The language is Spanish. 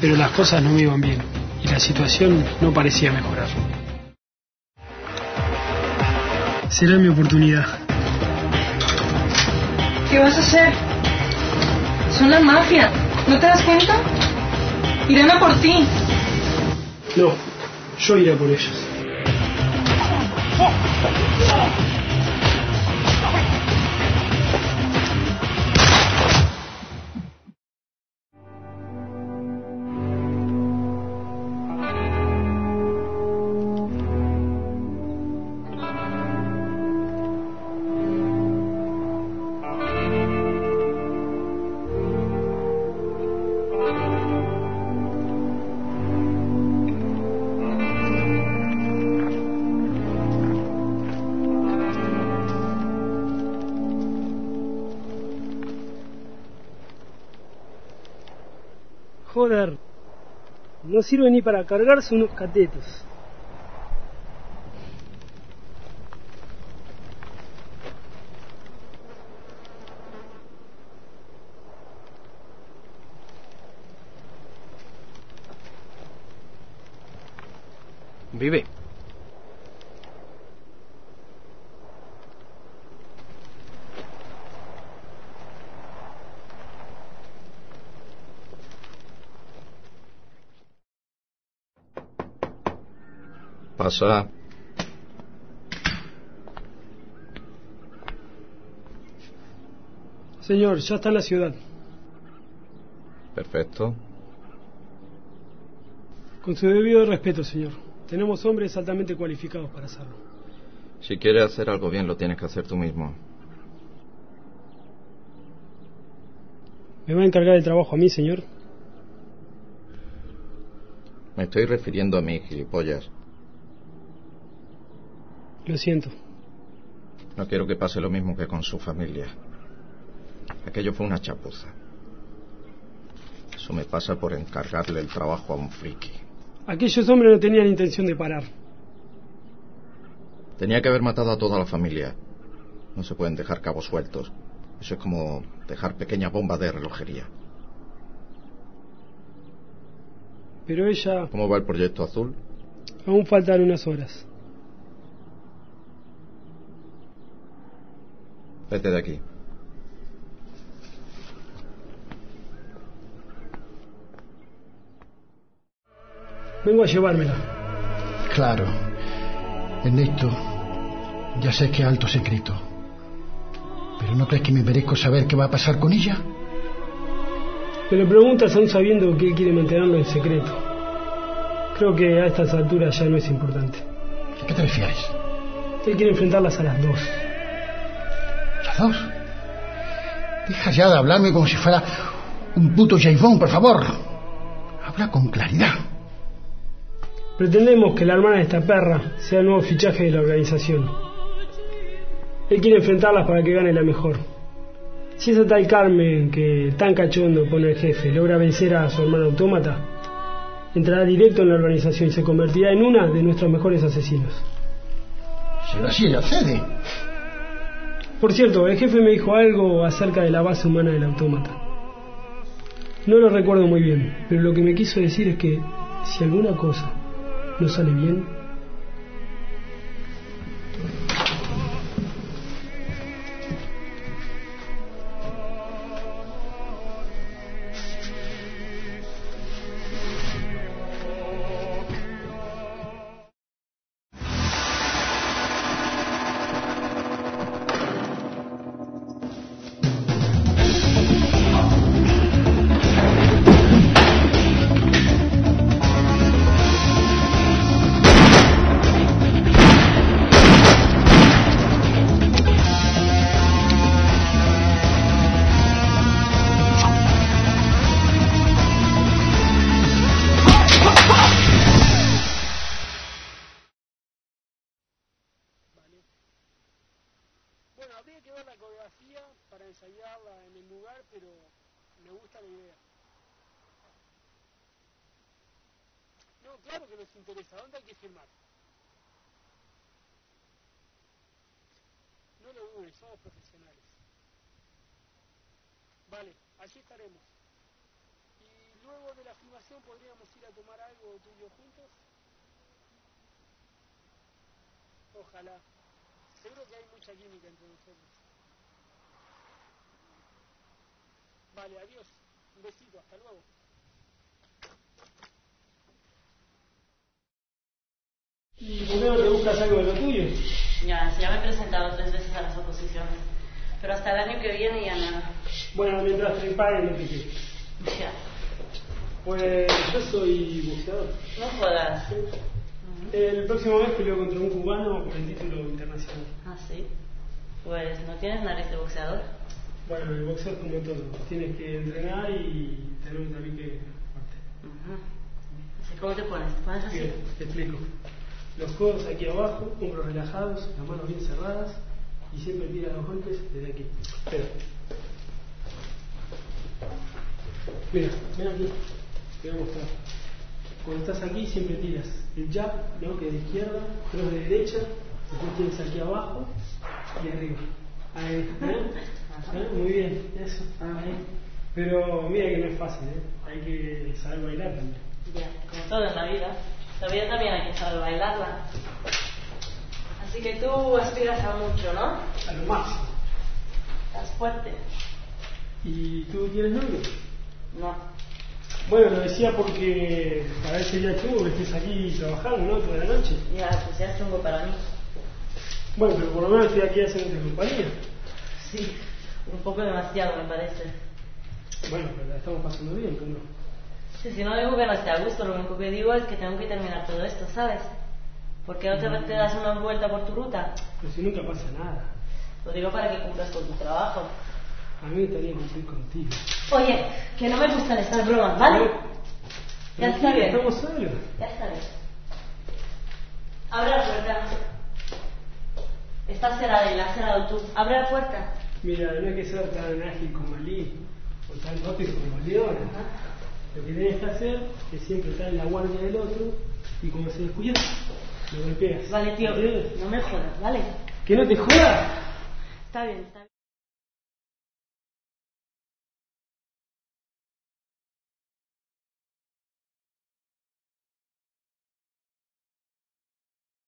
pero las cosas no me iban bien y la situación no parecía mejorar. Será mi oportunidad. ¿Qué vas a hacer? Son la mafia. ¿No te das cuenta? Irán a por ti. No, yo iré a por ellos. No sirve ni para cargarse unos catetos. Vive. Pasa. Señor, ya está en la ciudad. Perfecto. Con su debido respeto, señor. Tenemos hombres altamente cualificados para hacerlo. Si quieres hacer algo bien, lo tienes que hacer tú mismo. ¿Me va a encargar el trabajo a mí, señor? Me estoy refiriendo a mí, gilipollas. Lo siento. No quiero que pase lo mismo que con su familia. Aquello fue una chapuza. Eso me pasa por encargarle el trabajo a un friki. Aquellos hombres no tenían intención de parar. Tenía que haber matado a toda la familia. No se pueden dejar cabos sueltos. Eso es como dejar pequeñas bombas de relojería. Pero ella... ¿Cómo va el proyecto azul? Aún faltan unas horas. Vete de aquí. Vengo a llevármela. Claro. Ernesto, ya sé que alto secreto. Pero ¿no crees que me merezco saber qué va a pasar con ella? Me lo preguntas aún sabiendo que él quiere mantenerlo en secreto. Creo que a estas alturas ya no es importante. ¿A qué te refieres? Él quiere enfrentarlas a las dos. Deja ya de hablarme como si fuera un puto Jaivón, por favor. Habla con claridad. Pretendemos que la hermana de esta perra sea el nuevo fichaje de la organización. Él quiere enfrentarlas para que gane la mejor. Si esa tal Carmen, que tan cachondo pone el jefe, logra vencer a su hermana autómata, entrará directo en la organización y se convertirá en una de nuestros mejores asesinos. Si así, ella cede. Por cierto, el jefe me dijo algo acerca de la base humana del autómata. No lo recuerdo muy bien, pero lo que me quiso decir es que si alguna cosa no sale bien, para ensayarla en el lugar, pero me gusta la idea. No, claro que nos interesa. ¿Dónde hay que firmar? No lo dudes, somos profesionales. Vale, allí estaremos. Y luego de la filmación podríamos ir a tomar algo tuyo juntos. Ojalá. Seguro que hay mucha química entre nosotros. Vale, adiós. Un besito, hasta luego. ¿Y por qué no te buscas algo de lo tuyo? Ya, ya me he presentado tres veces a las oposiciones. Pero hasta el año que viene ya nada. Bueno, mientras te paguen lo que quieras. Ya. Pues yo soy buceador. No jodas. El próximo mes peleo contra un cubano por el título internacional. Ah, sí. Pues no tienes nariz de boxeador. Bueno, el boxeo es como todo. Tienes que entrenar y tener un tabique fuerte. ¿Cómo te pones? ¿Te pones así? Bien, te explico. Los codos aquí abajo, hombros relajados, las manos bien cerradas y siempre tira los golpes desde aquí. Espera. Mira, mira aquí. Te voy a mostrar. Cuando estás aquí siempre tiras el jab, ¿no? que es de izquierda, cross de derecha, después tienes aquí abajo y arriba. Ahí, ¿eh? ¿Eh? Muy bien, eso. Ahí. Pero mira que no es fácil, ¿eh? hay que saber bailar también. Ya, como todo en la vida. La vida también hay que saber bailarla. Así que tú aspiras a mucho, ¿no? A lo máximo. Estás fuerte. ¿Y tú tienes novio? No. Bueno, lo decía porque para ver si ya tú que estés aquí trabajando, ¿no? Toda la noche. Ya, pues ya es chungo para mí. Bueno, pero por lo menos estoy aquí haciendo compañía. Sí, un poco demasiado me parece. Bueno, pero la estamos pasando bien, ¿no? Sí, si no digo que no esté a gusto, lo único que digo es que tengo que terminar todo esto, ¿sabes? ¿Por qué no te, te das una vuelta por tu ruta? Pero si nunca pasa nada. Lo digo para que cumplas con tu trabajo. A mí me gustaría cumplir contigo. Oye, que no me gustan estas bromas, ¿vale? Ya está bien. Estamos solos. Ya está bien. Abre la puerta. Está cerrada y la has cerrado tú. Abre la puerta. Mira, no hay que ser tan ágil como Ali o tan rápido como Leona. Lo que tienes que hacer es siempre estar en la guardia del otro y cuando se descuida, lo golpeas. Vale, tío, no me jodas, ¿vale? ¡Que no te jodas! Está bien, está bien.